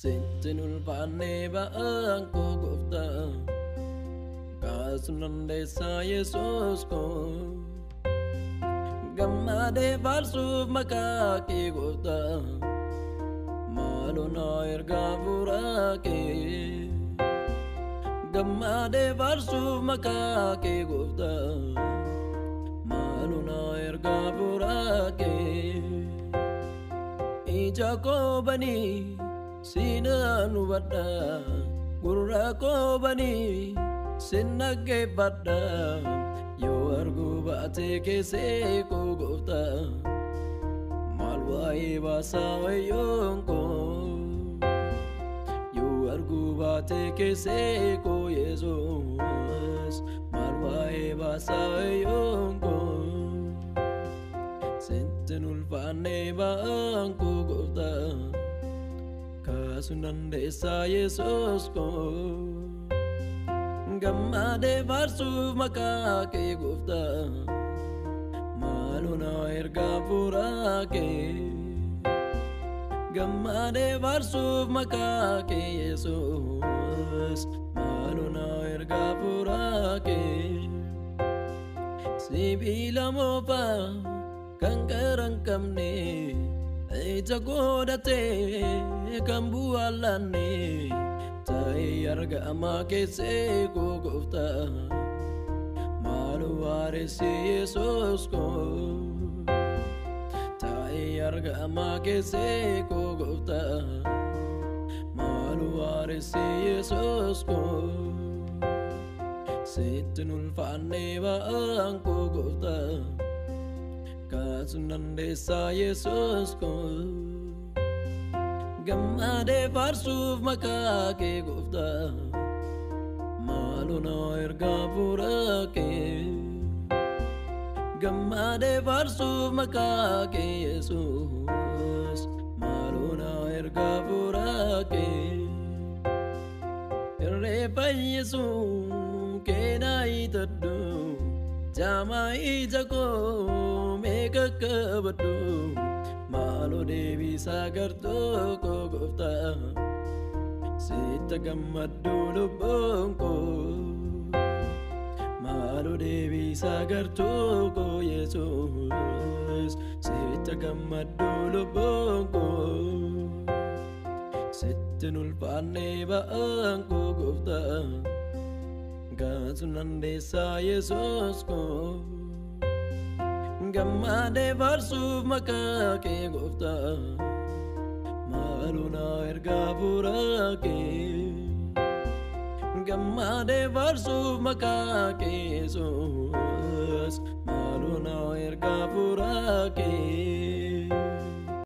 Sitti ulfaannee ba'aan koo gooftaa Kaasuu dandeessaa Yesuus koo Gammadee faarsuuf maqaa kee gooftaa Maaloo na ergaa fuuraa kee Gammadee faarsuuf maqaa kee gooftaa Maaloo na ergaa fuuraa kee Ija koo banii siinaan hubadha gurra koo banii sin dhaggeeffadha yoo arguu baatee keessee koo goofta maal waa'ee baasaa wayyoon koo yoo arguu baatee keessee koo yesuus maal waa'ee baasaa wayyoon koo Sintin ulfaannee ba'aan koo gooftaa Kaasuu dandeessaa Yesuus koo Gammadee faarsuuf maqaa kee gooftaa Maaloo na ergaa fuuraa kee Gammadee faarsuuf maqaa kee Yesuus Maaloo na ergaa fuuraa kee Sibiila moofaa kan garan qabne ija godhatee kan bu'aa laanne ta'ee argamaa keessee koo gooftaa maal waaressi yesuus koo ta'ee argamaa keessee koo gooftaa maal waaressi yesuus koo sittin ulfaannee ba'aan koo gooftaa Kaasuu dandeessaa Yesuus koo Gammadee faarsuuf maqaa kee gooftaa Maaloo na ergaa fuuraa kee Gammadee faarsuuf maqaa kee Yesuus Maaloo na ergaa fuuraa kee Irree fayyisuu keenaa hiitadhu Jaamaa ija koo meeqa qabadhu maaloo deebisaa gartuu koo gooftaa sitta gammaddu lubbuun koo maaloo deebisaa gartuu koo yesuus sitta gammaddu lubbuun koo sittin ulfaannee ba'aan koo gooftaa Kaasuu dandeessaa Yesuus koo Gammadee faarsuuf maqaa kee gooftaa Maaloo na ergaa fuuraa kee Gammadee faarsuuf maqaa kee Yesuus Maaloo na ergaa fuuraa kee